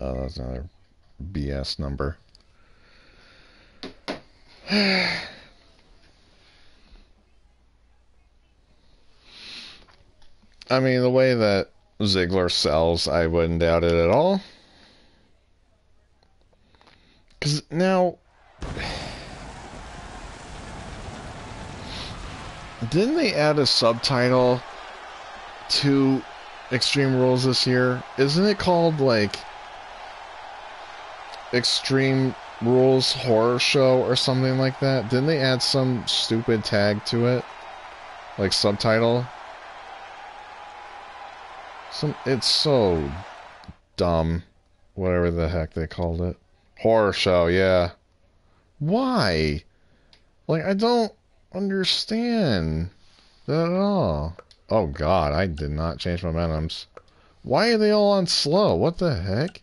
Uh, oh, that's another BS number. I mean, the way that Ziggler sells, I wouldn't doubt it at all. Because now. Didn't they add a subtitle to Extreme Rules this year? Isn't it called, like. Extreme Rules Horror Show or something like that? Didn't they add some stupid tag to it? Like subtitle? Some it's so dumb. Whatever the heck they called it. Horror show, yeah. Why? Like I don't understand that at all. Oh god, I did not change my momentums. Why are they all on slow? What the heck?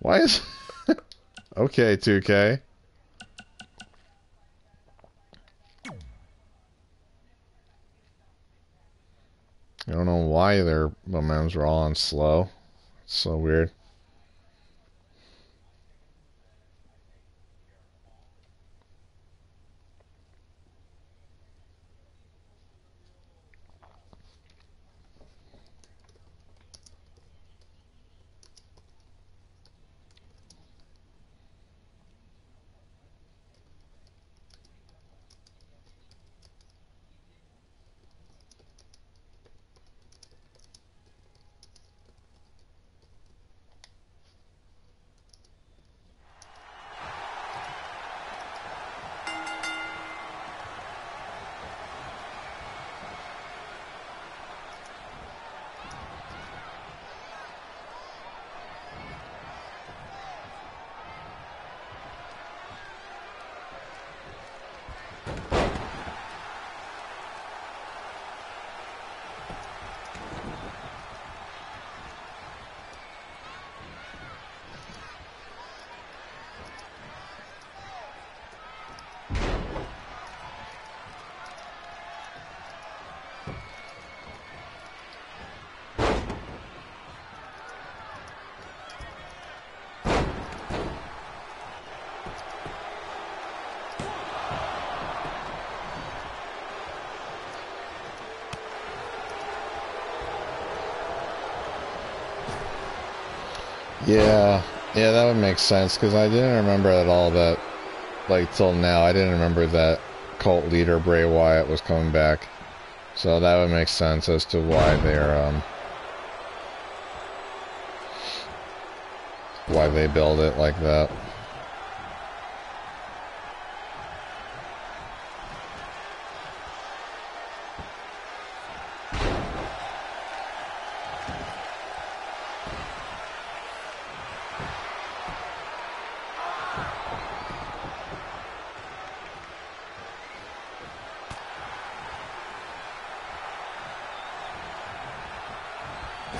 Why is Okay, 2K. I don't know why their momentums were all on slow. It's so weird. Yeah, yeah, that would make sense because I didn't remember at all that, like till now, I didn't remember that cult leader Bray Wyatt was coming back. So that would make sense as to why they're um why they build it like that.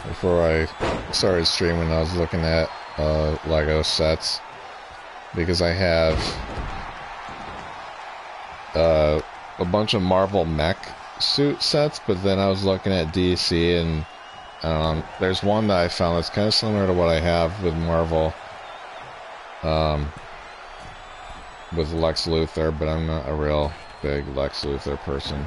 Before I started streaming, I was looking at uh, Lego sets because I have uh, a bunch of Marvel mech suit sets, but then I was looking at DC and um, there's one that I found that's kind of similar to what I have with Marvel um, with Lex Luthor, but I'm not a real big Lex Luthor person.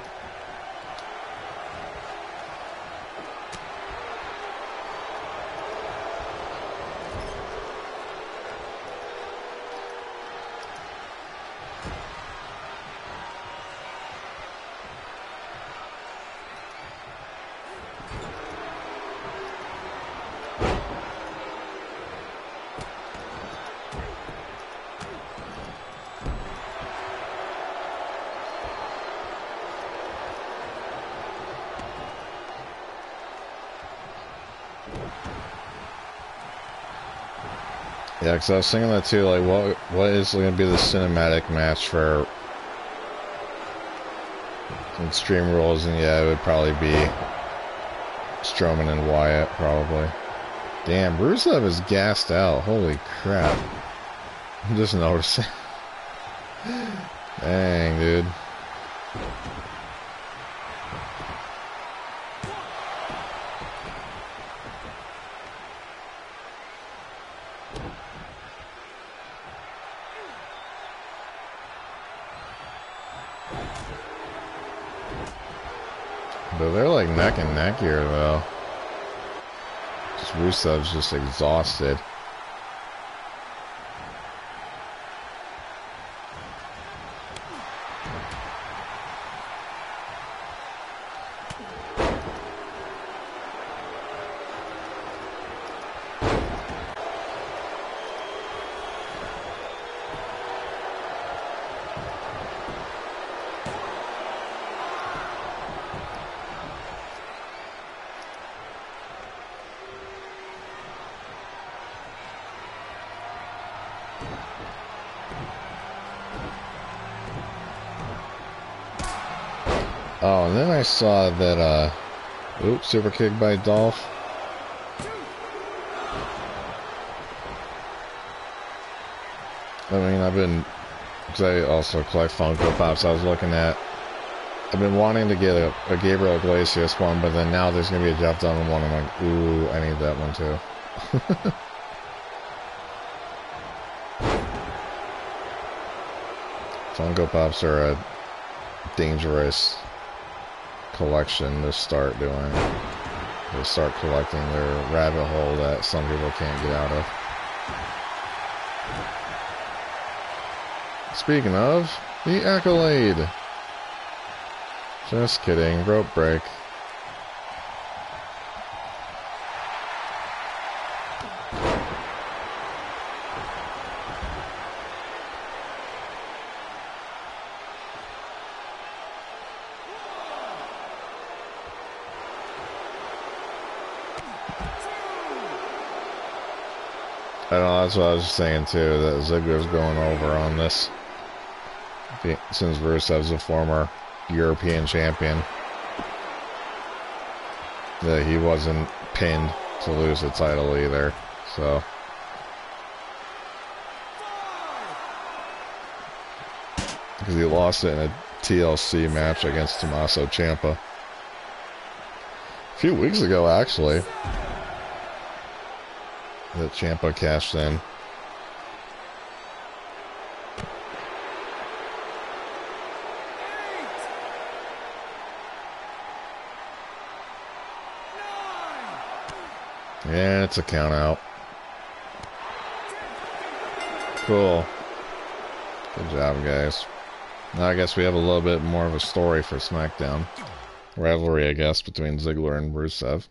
Yeah, because I was thinking that too. Like, what what is going to be the cinematic match for Extreme Rules? And yeah, it would probably be Strowman and Wyatt, probably. Damn, Rusev is gassed out. Holy crap! I'm just noticing. Dang, dude. But they're like neck and neck here, though. Just Rusev's just exhausted. Oh, and then I saw that, uh, oops, super kick by Dolph. I mean, I've been, because I also collect Funko Pops, I was looking at, I've been wanting to get a, a Gabriel Iglesias one, but then now there's going to be a Jeff Dunham one. I'm like, ooh, I need that one too. Funko Pops are a dangerous collection to start doing. To start collecting their rabbit hole that some people can't get out of. Speaking of, the accolade. Just kidding, rope break. That's what I was saying too, that Ziggler's going over on this. Since Rusev's a former European champion. That he wasn't pinned to lose the title either, so. Because he lost it in a TLC match against Tommaso Ciampa. A few weeks ago, actually that Ciampa cashed in. Yeah, it's a count out. Cool. Good job, guys. Now I guess we have a little bit more of a story for SmackDown. Rivalry, I guess, between Ziggler and Rusev.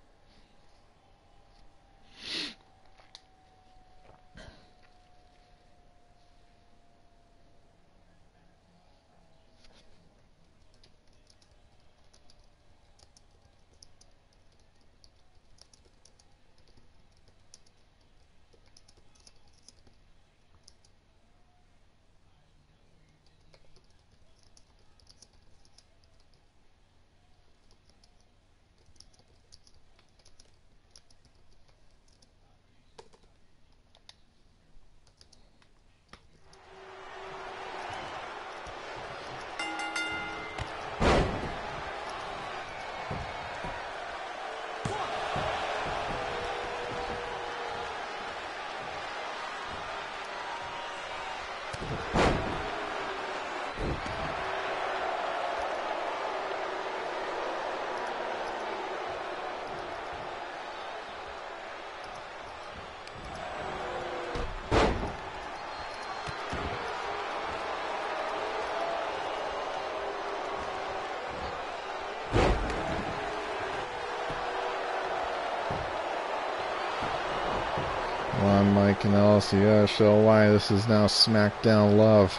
on Mike and LCS show why this is now SmackDown Love.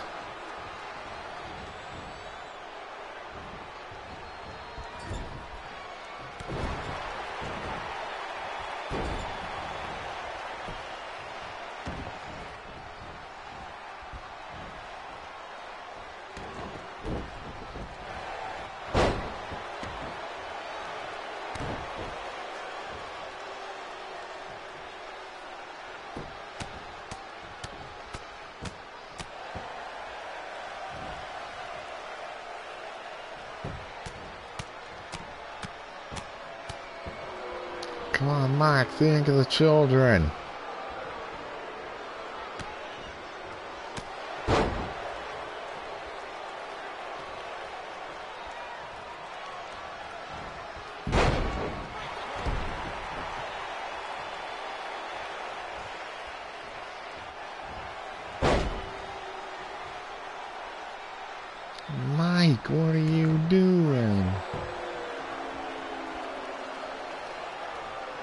Come on, Mike, think of the children.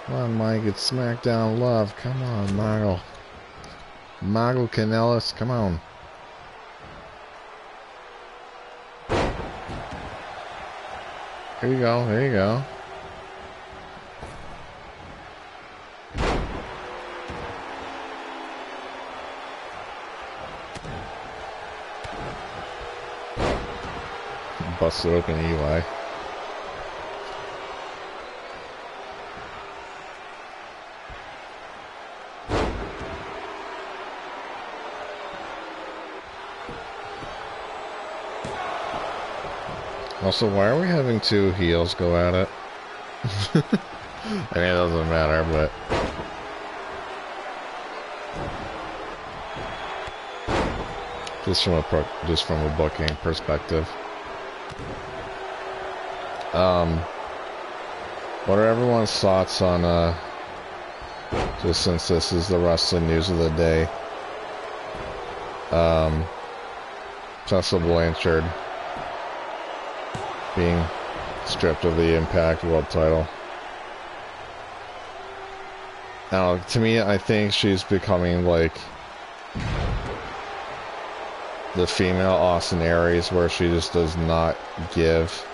Come on, Mike. It's SmackDown Love. Come on, Margo. Margo Kanellis. Come on. Here you go. There you go. Busted open Eli. Also, why are we having two heels go at it? I mean, it doesn't matter, but... Just from a just from a booking perspective. Um, what are everyone's thoughts on, uh, just since this is the wrestling news of the day, um, Tessa Blanchard being stripped of the Impact World title. Now, to me, I think she's becoming like the female Austin Aries, where she just does not give.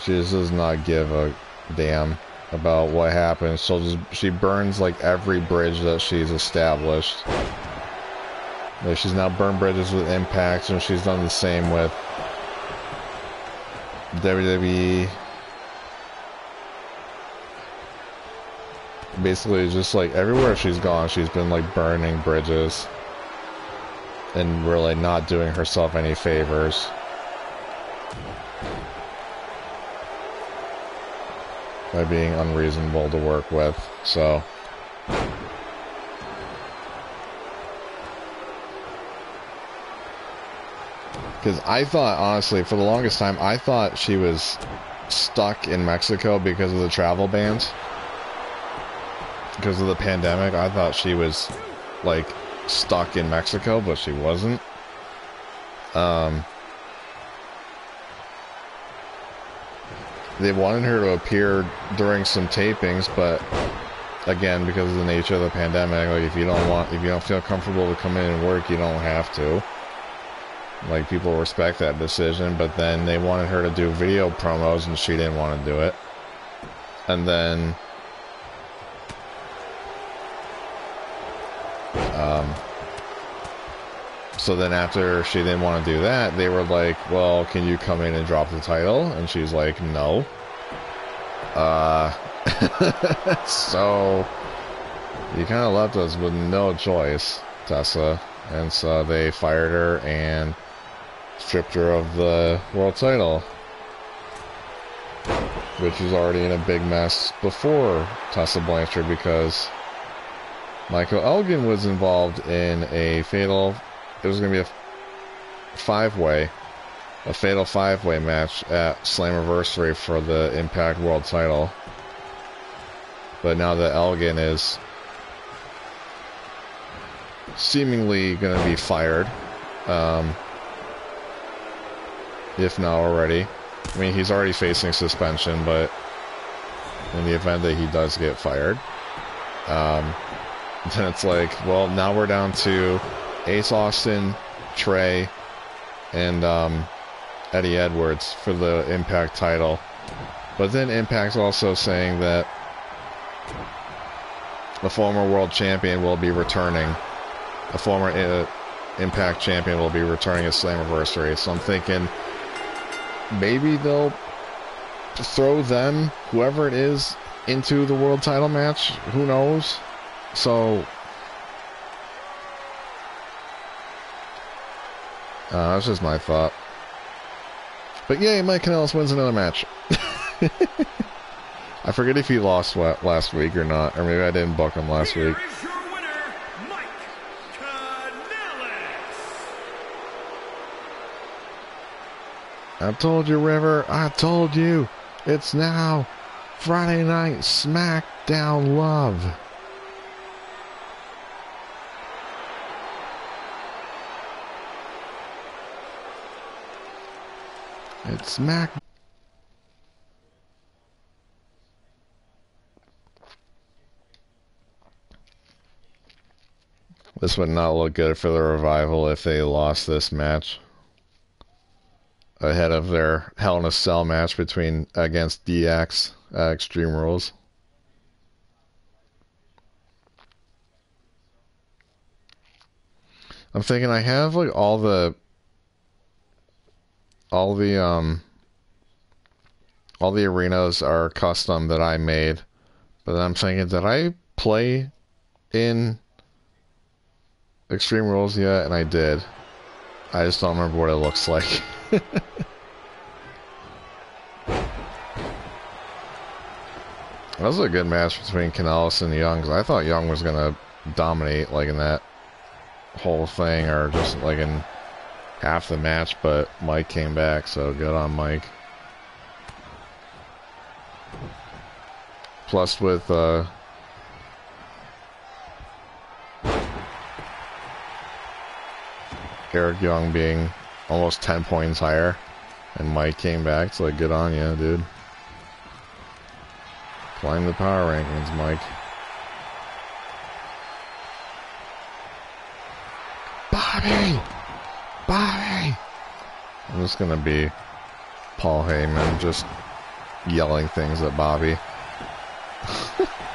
She just does not give a damn about what happens. So just she burns like every bridge that she's established. Like she's now burned bridges with Impact, and she's done the same with WWE basically just like everywhere she's gone she's been like burning bridges. And really not doing herself any favors. By being unreasonable to work with so Because I thought, honestly, for the longest time, I thought she was stuck in Mexico because of the travel bans. Because of the pandemic, I thought she was, like, stuck in Mexico, but she wasn't. Um, they wanted her to appear during some tapings, but again, because of the nature of the pandemic, like if you don't want, if you don't feel comfortable to come in and work, you don't have to. Like, people respect that decision, but then they wanted her to do video promos and she didn't want to do it. And then... Um, so then after she didn't want to do that, they were like, well, can you come in and drop the title? And she's like, no. Uh, so you kind of left us with no choice, Tessa. And so they fired her and stripped her of the world title. Which was already in a big mess before Tessa Blanchard because Michael Elgin was involved in a fatal, it was going to be a five-way, a fatal five-way match at Slammiversary for the Impact World title. But now that Elgin is seemingly going to be fired, um, if not already. I mean, he's already facing suspension, but in the event that he does get fired, um, then it's like, well, now we're down to Ace Austin, Trey, and um, Eddie Edwards for the Impact title. But then Impact's also saying that a former world champion will be returning. A former uh, Impact champion will be returning at Slammiversary. So I'm thinking maybe they'll throw them, whoever it is, into the world title match. Who knows? So, uh, that's just my thought. But yay, Mike Kanellis wins another match. I forget if he lost last week or not, or maybe I didn't book him last week. I told you, River. I told you. It's now Friday Night SmackDown Love. It's Smack. This would not look good for the revival if they lost this match ahead of their Hell in a Cell match between against DX at Extreme Rules. I'm thinking I have like all the all the um all the arenas are custom that I made. But I'm thinking did I play in Extreme Rules yet? And I did. I just don't remember what it looks like. That was a good match between Kanellis and Young. Cause I thought Young was gonna dominate like in that whole thing, or just like in half the match. But Mike came back, so good on Mike. Plus with uh, Eric Young being almost 10 points higher. And Mike came back. It's like, good on you, dude. Climb the power rankings, Mike. Bobby! Bobby! I'm just gonna be Paul Heyman just yelling things at Bobby.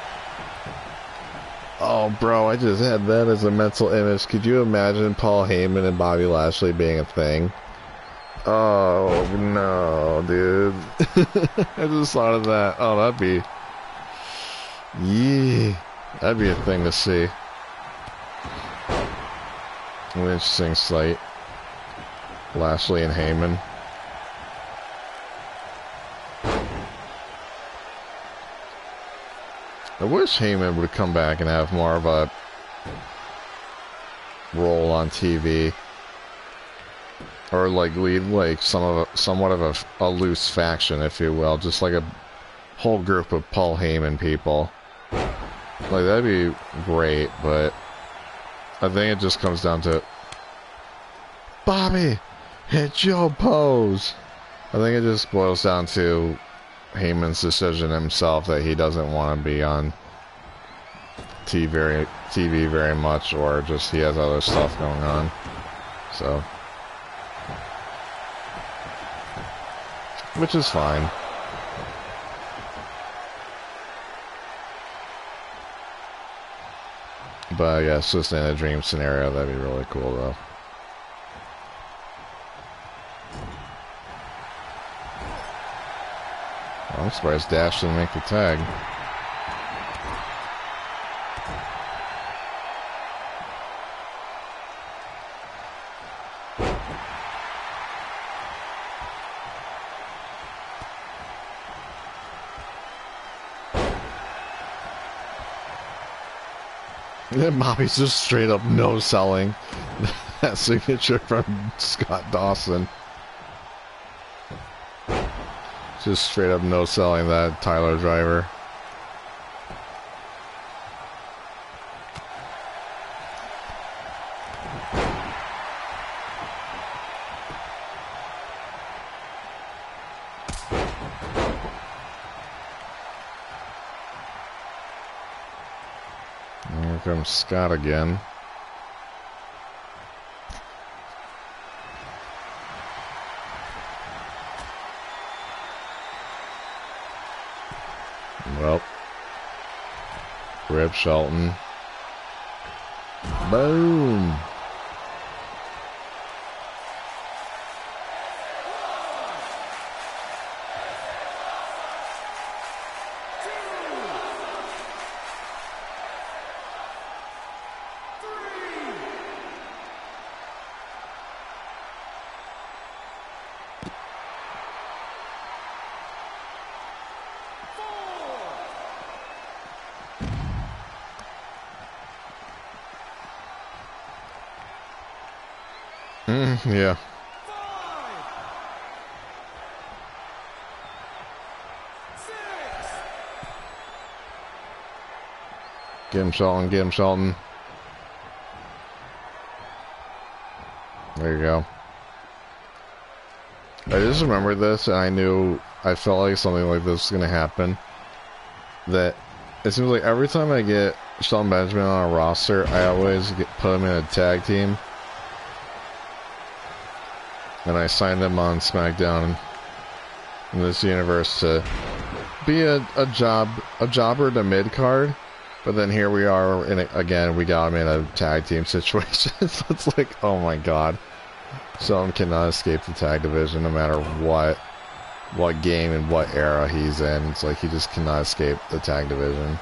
Oh, bro, I just had that as a mental image. Could you imagine Paul Heyman and Bobby Lashley being a thing? Oh, no, dude. I just thought of that. Oh, that'd be... Yeah. That'd be a thing to see. An interesting sight. Lashley and Heyman. Wish Heyman would come back and have more of a role on TV. Or like lead like some of a, somewhat of a, a loose faction, if you will, just like a whole group of Paul Heyman people. Like that'd be great, but I think it just comes down to Bobby, hit your pose. I think it just boils down to Heyman's decision himself that he doesn't want to be on TV very, TV very much, or just he has other stuff going on. So, which is fine. But yeah, it's just in a dream scenario. That'd be really cool, though. I'm surprised Dash didn't make the tag. And Bobby's just straight up no selling that signature from Scott Dawson. Just straight up no selling that Tyler driver. Here comes Scott again. Well, Rip Shelton. Boom. Mm, yeah. Get him, Shelton. Get him, Shelton. There you go. I just remembered this, and I knew I felt like something like this was going to happen. That it seems like every time I get Shelton Benjamin on a roster, I always get, put him in a tag team. And I signed him on SmackDown in this universe to be a, job a job a jobber to mid card. But then here we are, and again, we got him in a tag team situation. so it's like, oh my god. Shelton cannot escape the tag division no matter what what game and what era he's in. It's like he just cannot escape the tag division.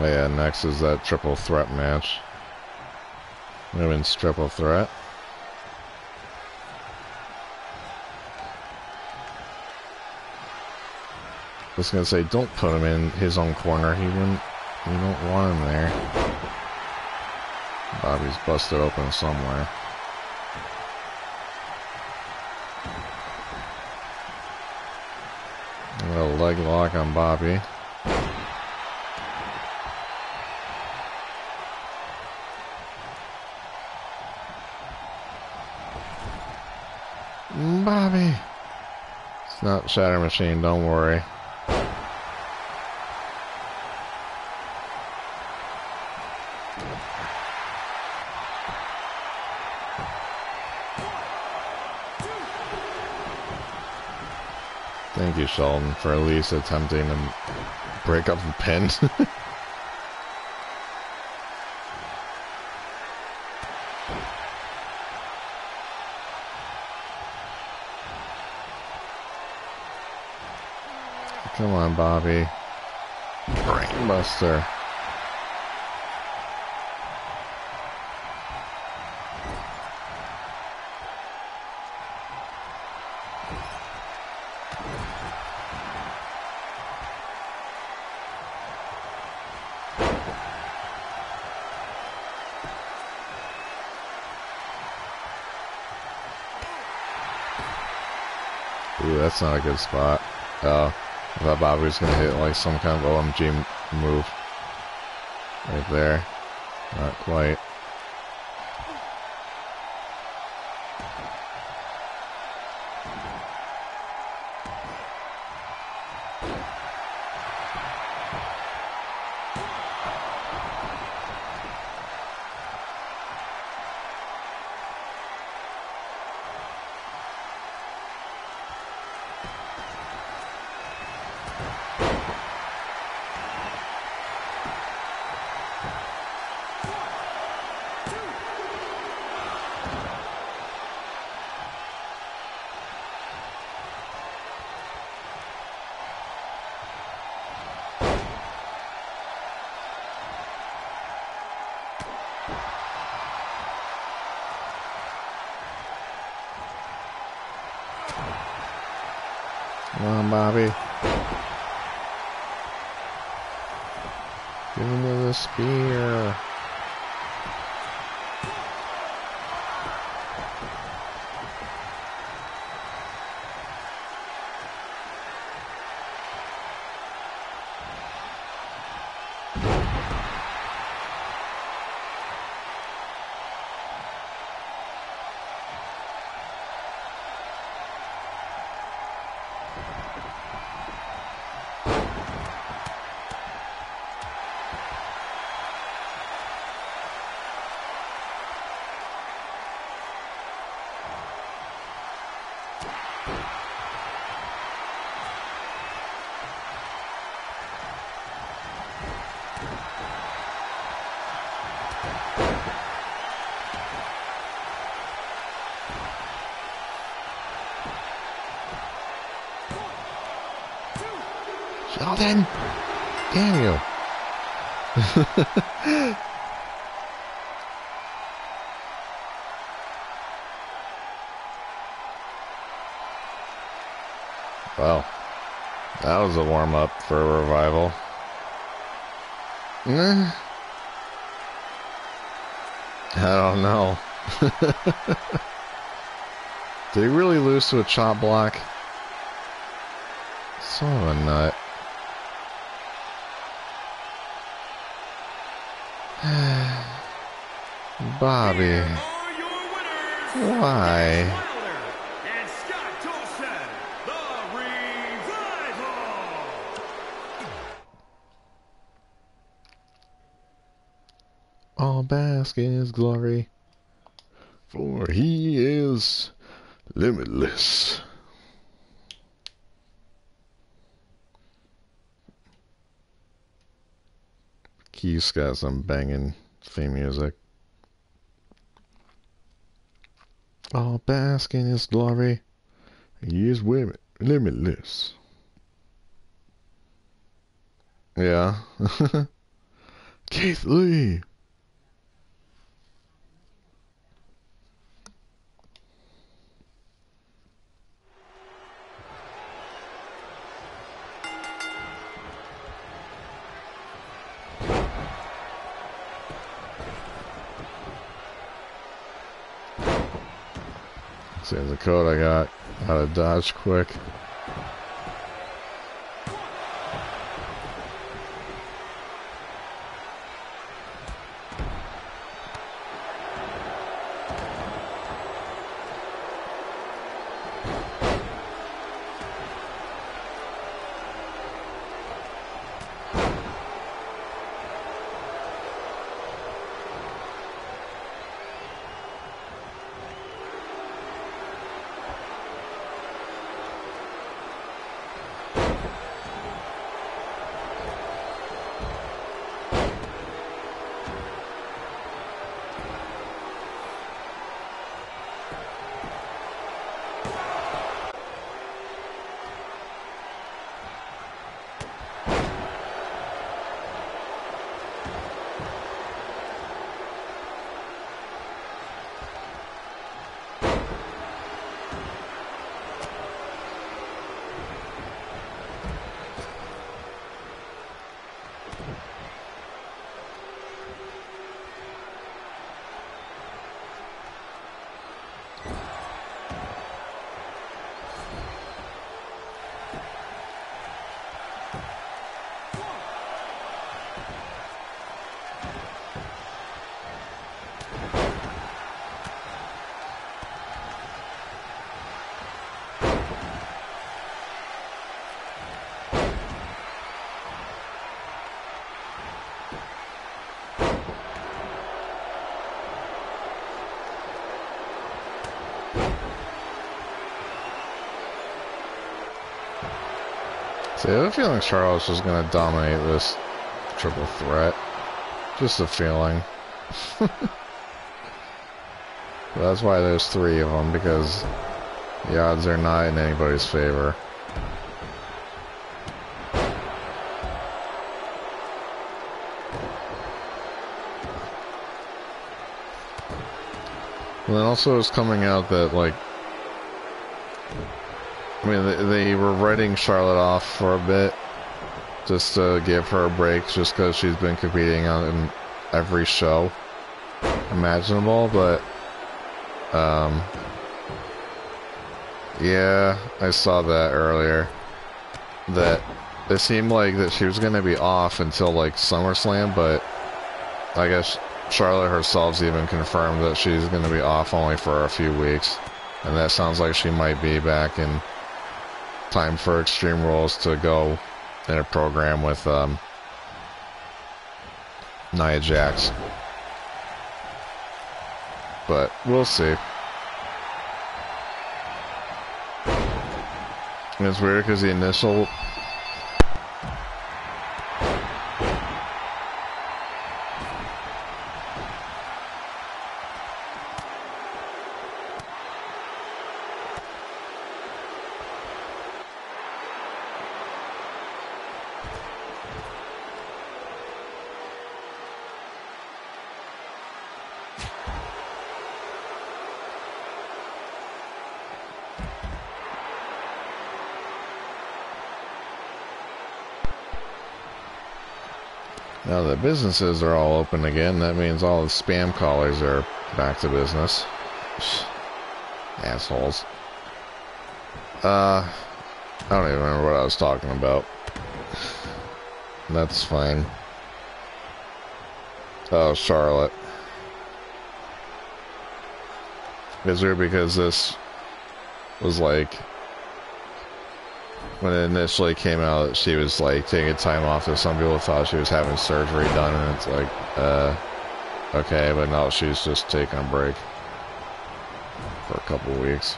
Oh yeah, next is that triple threat match. Women's triple threat. I was gonna say, don't put him in his own corner. He wouldn't. You don't want him there. Bobby's busted open somewhere. A leg lock on Bobby. Bobby. It's not Shatter Machine, don't worry. Thank you, Shelton, for at least attempting to break up the pin. Come on, Bobby. Brainbuster. Ooh, that's not a good spot. Oh. I thought Bobby was going to hit like some kind of OMG move. Right there. Not quite. Bobby. Give him the spear. Shelton! Damn you. well, that was a warm up for a revival. Eh. I don't know. Did he really lose to a chop block? Son of a nut. Bobby. Why? All bask his glory, for he is limitless. Keith's got some banging theme music. All bask in his glory. He is women limitless. Yeah. Keith Lee. See the code I got. How to dodge quick. Have a feeling Charles is going to dominate this triple threat. Just a feeling. that's why there's three of them, because the odds are not in anybody's favor. And then also it's coming out that, like, I mean, they, they were writing Charlotte off for a bit, just to give her a break, just because she's been competing on every show imaginable. But, um, yeah, I saw that earlier. That it seemed like that she was going to be off until like SummerSlam, but I guess Charlotte herself's even confirmed that she's going to be off only for a few weeks. And that sounds like she might be back in time for Extreme Rules to go in a program with um, Nia Jax. But we'll see. It's weird because the initial Now the businesses are all open again, that means all the spam callers are back to business. Assholes. Uh, I don't even remember what I was talking about. That's fine. Oh, Charlotte. Is there because this was like when it initially came out she was like taking time off so some people thought she was having surgery done and it's like uh okay but no she's just taking a break for a couple weeks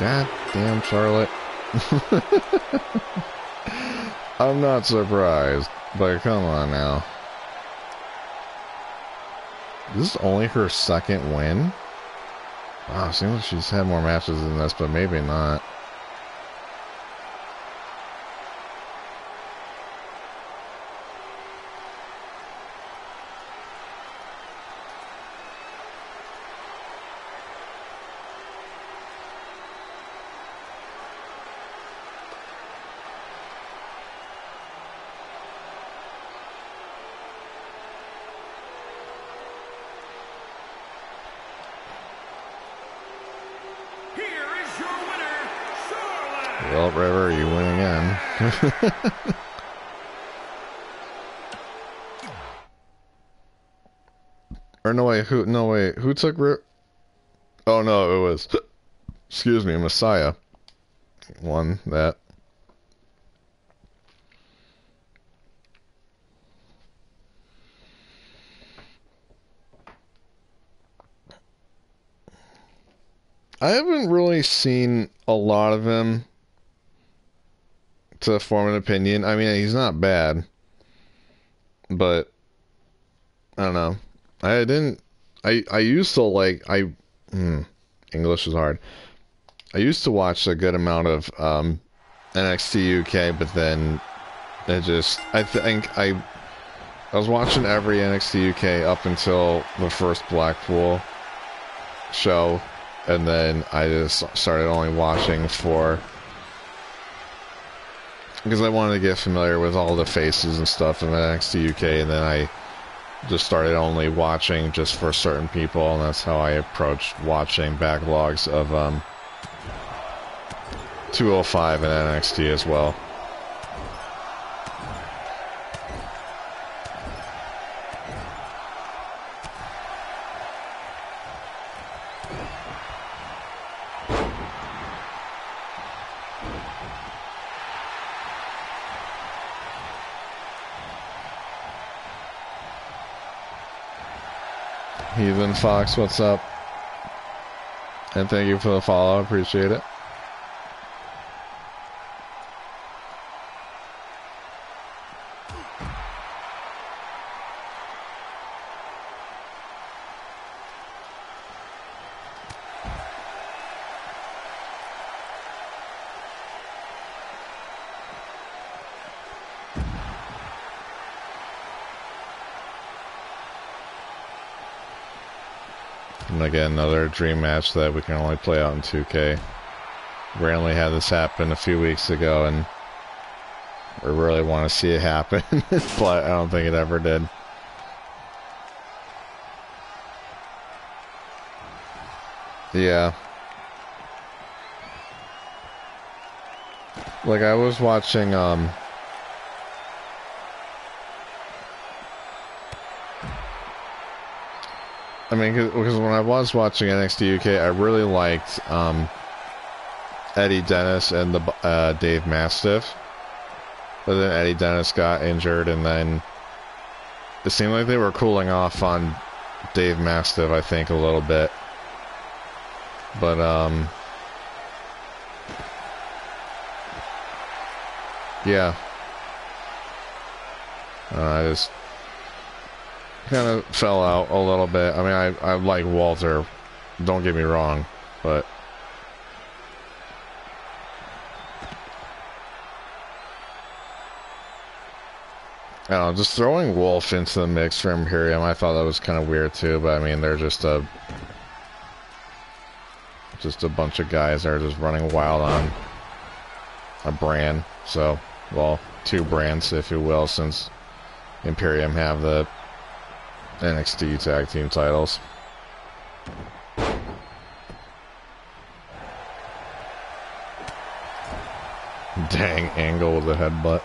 God damn Charlotte. I'm not surprised, but come on now. This is only her second win? Wow, seems like she's had more matches than this, but maybe not. Well, River, you win again. or no wait, who? No wait, who took? Rip? Oh no, it was. Excuse me, Messiah. Won that. I haven't really seen a lot of him to form an opinion. I mean, he's not bad, but I don't know. I didn't. I I used to like I. Hmm, English is hard. I used to watch a good amount of um, NXT UK, but then it just. I think I. I was watching every NXT UK up until the first Blackpool show, and then I just started only watching for because I wanted to get familiar with all the faces and stuff in NXT UK, and then I just started only watching just for certain people, and that's how I approached watching backlogs of um, 205 and NXT as well. Fox, what's up? And thank you for the follow. I Appreciate it. And again, another dream match that we can only play out in 2K. Randomly had this happen a few weeks ago, and we really want to see it happen, but I don't think it ever did. Yeah. Like I was watching um I mean, because when I was watching NXT UK, I really liked um, Eddie Dennis and the uh, Dave Mastiff. But then Eddie Dennis got injured, and then it seemed like they were cooling off on Dave Mastiff, I think, a little bit. But, um... Yeah. Uh, I just kind of fell out a little bit. I mean, I, I like Walter, don't get me wrong, but. I don't know, just throwing Wolfe into the mix for Imperium, I thought that was kind of weird too, but I mean, they're just a. Just a bunch of guys that are just running wild on a brand, so, well, two brands, if you will, since Imperium have the NXT tag team titles. Dang, Angle with a headbutt.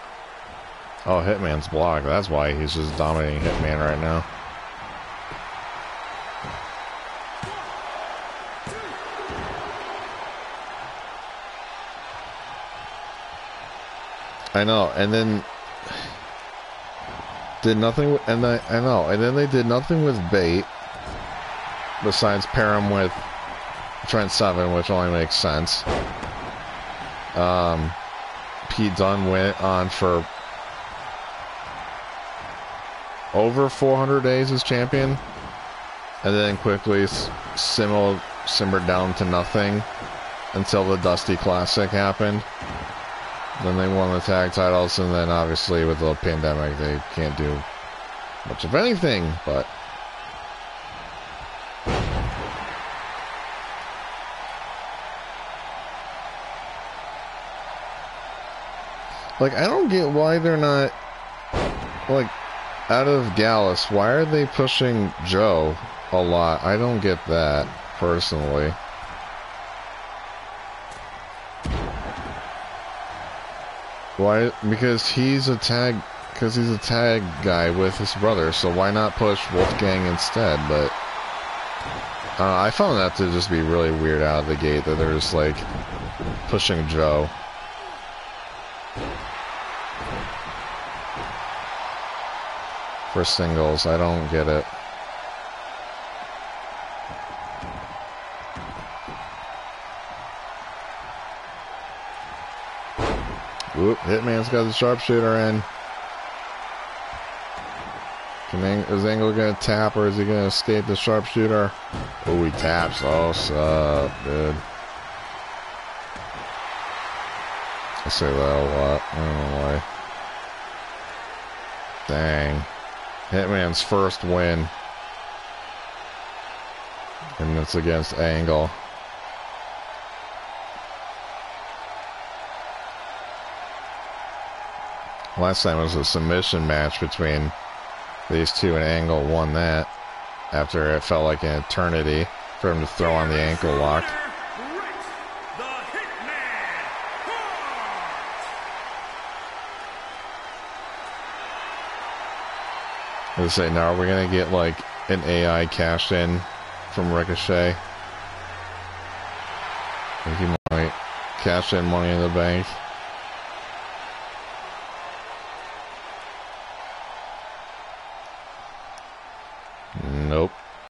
Oh, Hitman's blocked. That's why he's just dominating Hitman right now. I know, and then did nothing, and I, I know, and then they did nothing with Bate besides pair him with Trent Seven, which only makes sense. Um, Pete Dunne went on for over 400 days as champion, and then quickly simmered, simmered down to nothing until the Dusty Classic happened. Then they won the tag titles, and then obviously with the pandemic, they can't do much of anything, but. Like, I don't get why they're not. Like, out of Gallus, why are they pushing Joe a lot? I don't get that, personally. Why? Because he's a tag. Because he's a tag guy with his brother. So why not push Wolfgang instead? But uh, I found that to just be really weird out of the gate that they're just like pushing Joe. For singles, I don't get it. Whoop, Hitman's got the sharpshooter in. Ang is Angle gonna tap or is he gonna escape the sharpshooter? Oh, he taps. Oh, sup, dude. I say that a lot. I don't know why. Dang. Hitman's first win. And it's against Angle. Last time was a submission match between these two, and Angle won that after it felt like an eternity for him to throw on the ankle lock. I say now, are we gonna get like an AI cash in from Ricochet? He might cash in money in the bank.